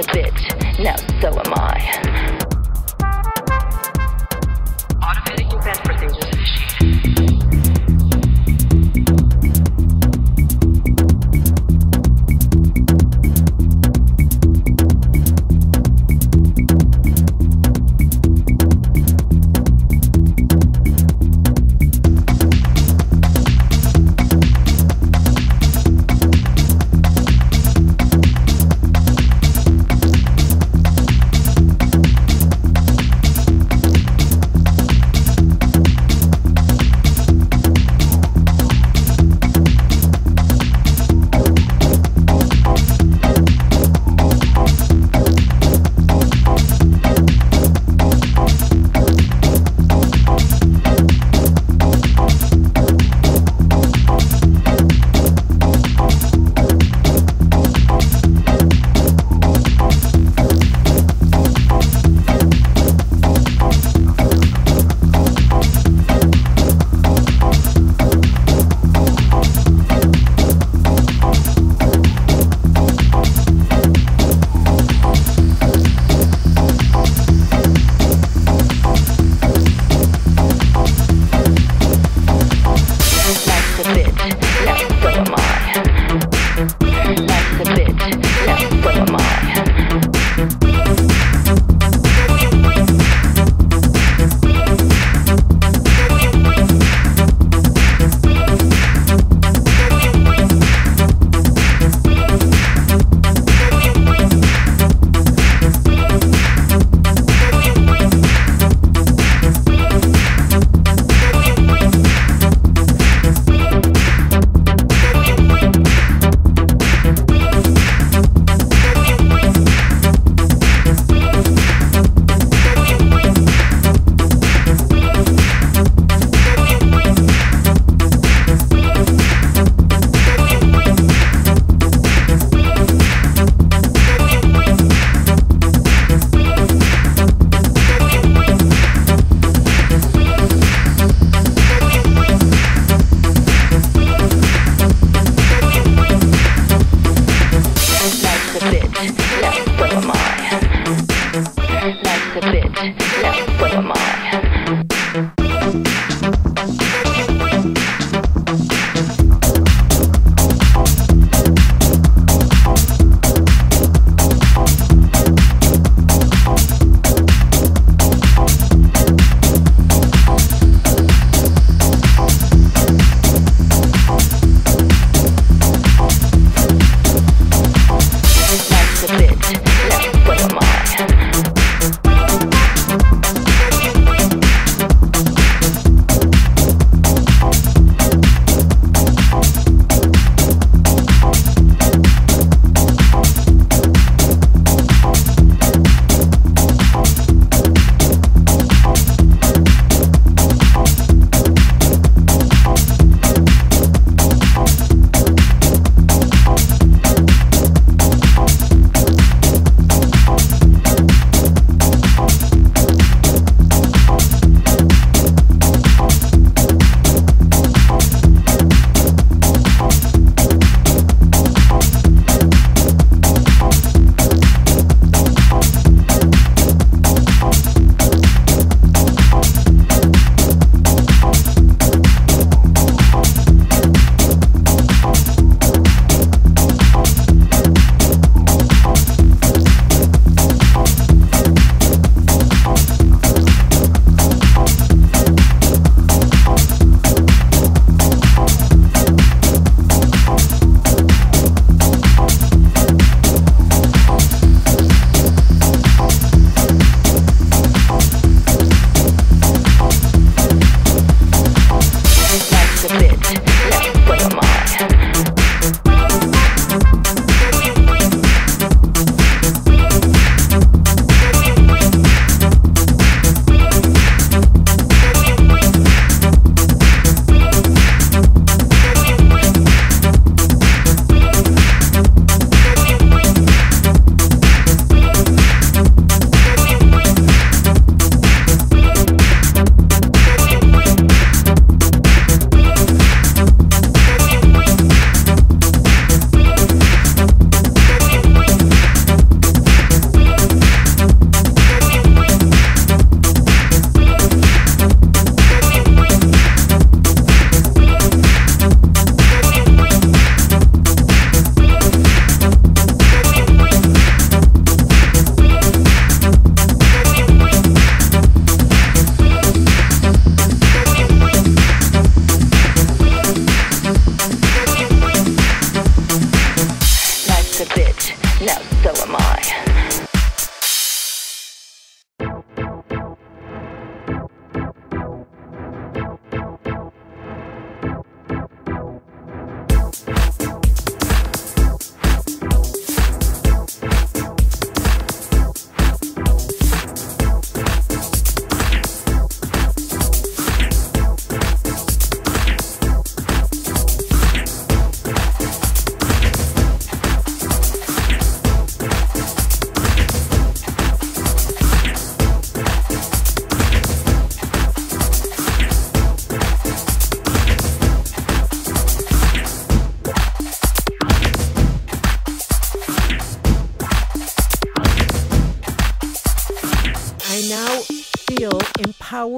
a bitch. Now so am I.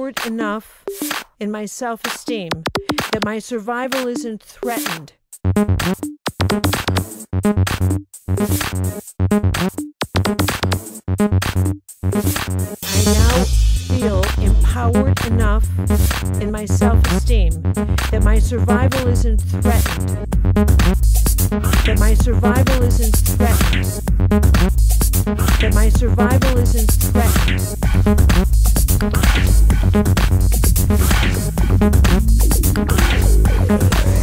empowered enough in my self esteem that my survival isn't threatened. I now feel empowered enough in my self esteem that my survival isn't threatened. That my survival isn't threatened. That my survival isn't threatened. Thank you.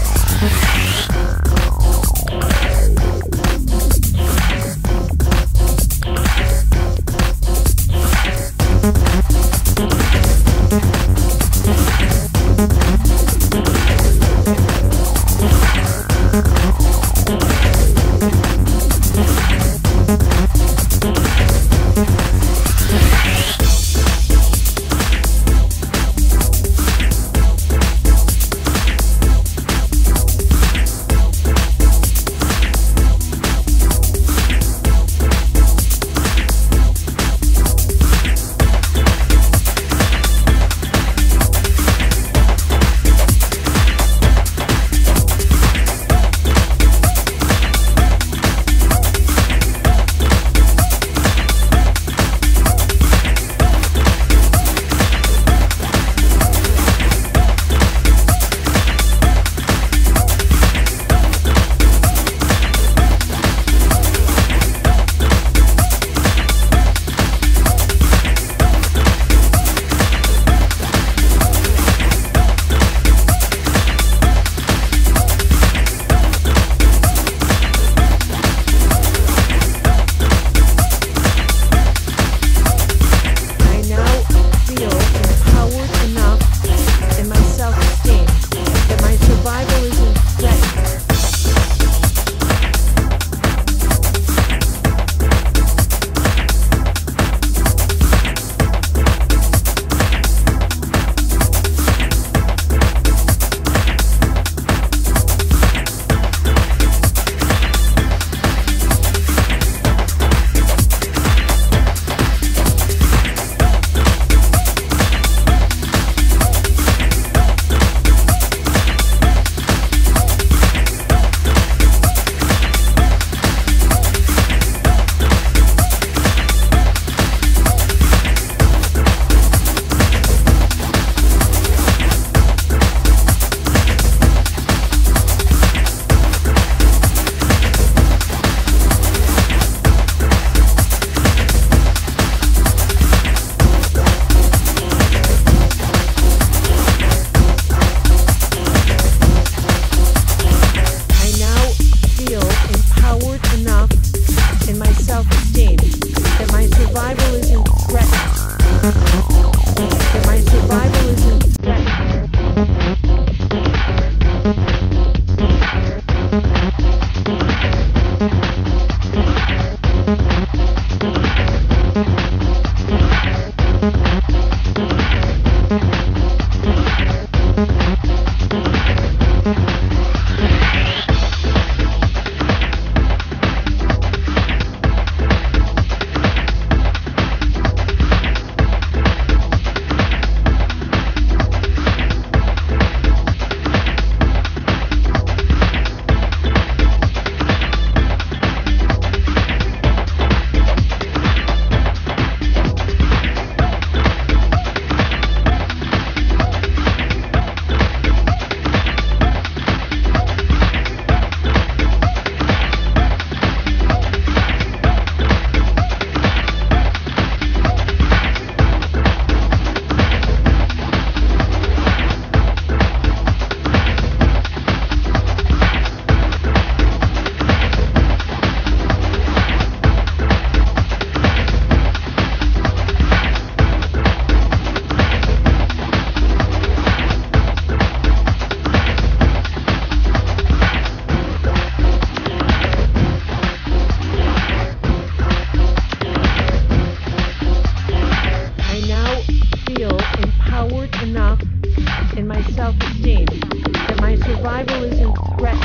seen that my survival is in threat.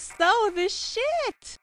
So the shit.